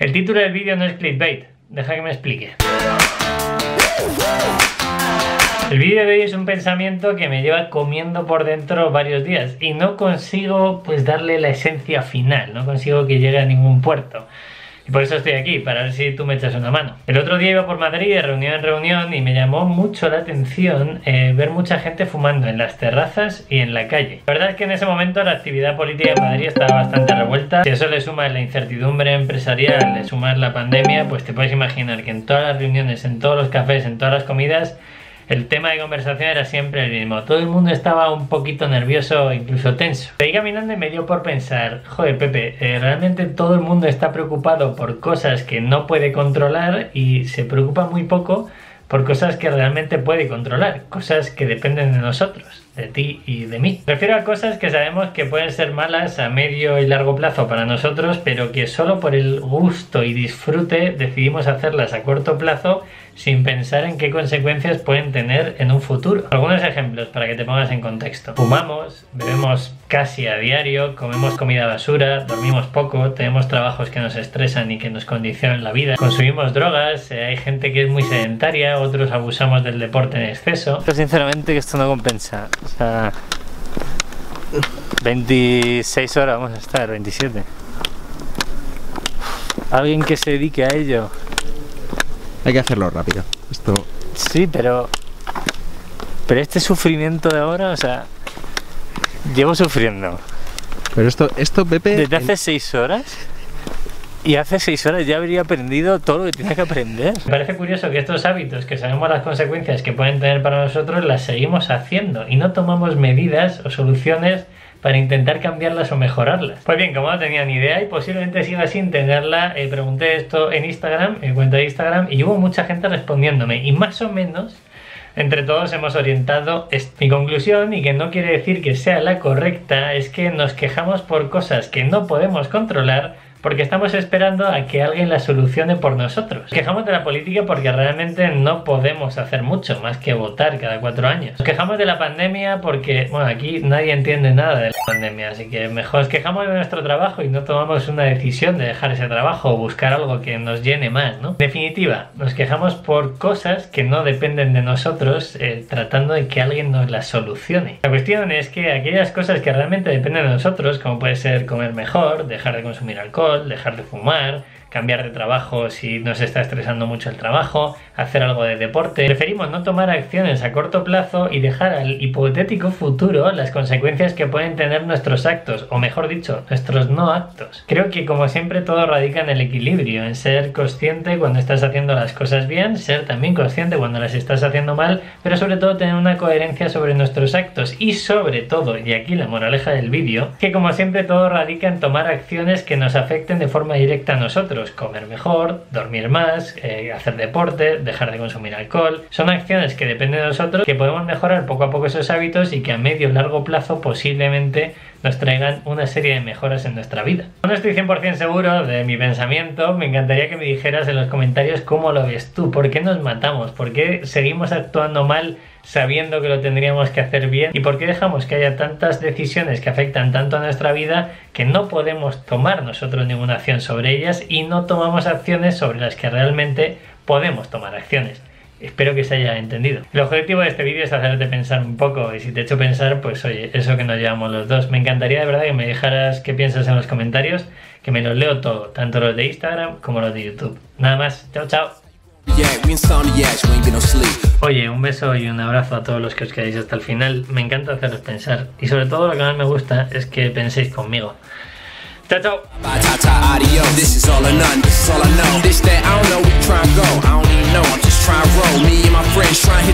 El título del vídeo no es clickbait, deja que me explique. El vídeo de hoy es un pensamiento que me lleva comiendo por dentro varios días y no consigo pues darle la esencia final, no consigo que llegue a ningún puerto. Por eso estoy aquí, para ver si tú me echas una mano. El otro día iba por Madrid de reunión en reunión y me llamó mucho la atención eh, ver mucha gente fumando en las terrazas y en la calle. La verdad es que en ese momento la actividad política en Madrid estaba bastante revuelta. Si eso le sumas la incertidumbre empresarial, le sumas la pandemia, pues te puedes imaginar que en todas las reuniones, en todos los cafés, en todas las comidas, el tema de conversación era siempre el mismo. Todo el mundo estaba un poquito nervioso, incluso tenso. Seguí caminando y me dio por pensar, joder Pepe, eh, realmente todo el mundo está preocupado por cosas que no puede controlar y se preocupa muy poco por cosas que realmente puede controlar, cosas que dependen de nosotros, de ti y de mí. Refiero a cosas que sabemos que pueden ser malas a medio y largo plazo para nosotros, pero que solo por el gusto y disfrute decidimos hacerlas a corto plazo sin pensar en qué consecuencias pueden tener en un futuro. Algunos ejemplos para que te pongas en contexto. Fumamos, bebemos casi a diario, comemos comida basura, dormimos poco, tenemos trabajos que nos estresan y que nos condicionan la vida, consumimos drogas, eh, hay gente que es muy sedentaria, otros abusamos del deporte en exceso. Pero sinceramente que esto no compensa. O sea, 26 horas vamos a estar, 27. Alguien que se dedique a ello hay que hacerlo rápido. Esto. Sí, pero. Pero este sufrimiento de ahora, o sea. Llevo sufriendo. Pero esto, esto Pepe. Desde hace seis horas. Y hace seis horas ya habría aprendido todo lo que tenía que aprender. Me parece curioso que estos hábitos, que sabemos las consecuencias que pueden tener para nosotros, las seguimos haciendo y no tomamos medidas o soluciones para intentar cambiarlas o mejorarlas. Pues bien, como no tenía ni idea y posiblemente siga sin tenerla, eh, pregunté esto en Instagram, en cuenta de Instagram, y hubo mucha gente respondiéndome. Y más o menos entre todos hemos orientado Mi conclusión, y que no quiere decir que sea la correcta, es que nos quejamos por cosas que no podemos controlar porque estamos esperando a que alguien la solucione por nosotros. quejamos de la política porque realmente no podemos hacer mucho más que votar cada cuatro años. Nos quejamos de la pandemia porque, bueno, aquí nadie entiende nada de la pandemia, así que mejor nos quejamos de nuestro trabajo y no tomamos una decisión de dejar ese trabajo o buscar algo que nos llene más, ¿no? En definitiva, nos quejamos por cosas que no dependen de nosotros, eh, tratando de que alguien nos las solucione. La cuestión es que aquellas cosas que realmente dependen de nosotros, como puede ser comer mejor, dejar de consumir alcohol, dejar de fumar, cambiar de trabajo si nos está estresando mucho el trabajo, hacer algo de deporte. Preferimos no tomar acciones a corto plazo y dejar al hipotético futuro las consecuencias que pueden tener nuestros actos, o mejor dicho, nuestros no actos. Creo que como siempre todo radica en el equilibrio, en ser consciente cuando estás haciendo las cosas bien, ser también consciente cuando las estás haciendo mal, pero sobre todo tener una coherencia sobre nuestros actos y sobre todo, y aquí la moraleja del vídeo, que como siempre todo radica en tomar acciones que nos afecten de forma directa a nosotros comer mejor, dormir más, eh, hacer deporte, dejar de consumir alcohol. Son acciones que dependen de nosotros, que podemos mejorar poco a poco esos hábitos y que a medio y largo plazo posiblemente nos traigan una serie de mejoras en nuestra vida. No estoy 100% seguro de mi pensamiento, me encantaría que me dijeras en los comentarios cómo lo ves tú, por qué nos matamos, por qué seguimos actuando mal sabiendo que lo tendríamos que hacer bien y por qué dejamos que haya tantas decisiones que afectan tanto a nuestra vida que no podemos tomar nosotros ninguna acción sobre ellas y no tomamos acciones sobre las que realmente podemos tomar acciones. Espero que se haya entendido. El objetivo de este vídeo es hacerte pensar un poco y si te he hecho pensar, pues oye, eso que nos llevamos los dos. Me encantaría de verdad que me dejaras qué piensas en los comentarios, que me los leo todo, tanto los de Instagram como los de YouTube. Nada más, chao chao. Oye, un beso y un abrazo a todos los que os quedáis hasta el final. Me encanta haceros pensar y sobre todo lo que más me gusta es que penséis conmigo. Chao, chao. try and roll. Me and my friends try and hit